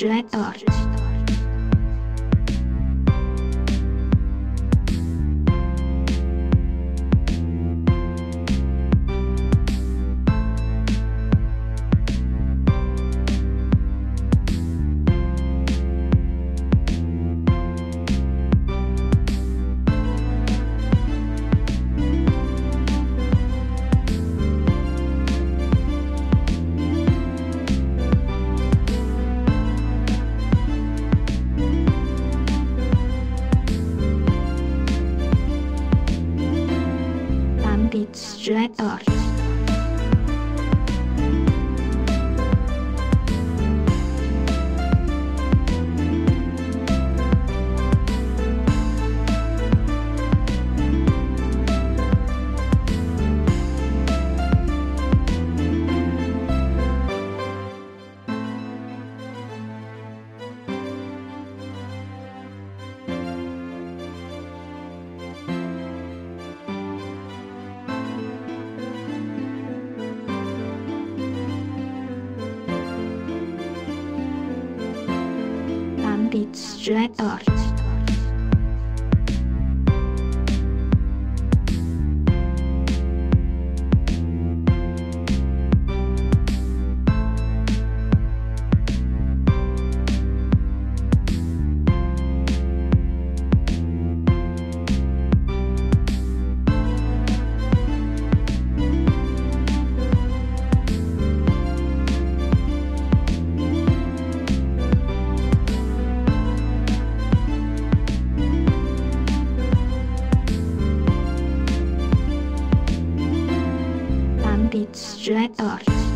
Black Art. Street Art. Street Art. Art.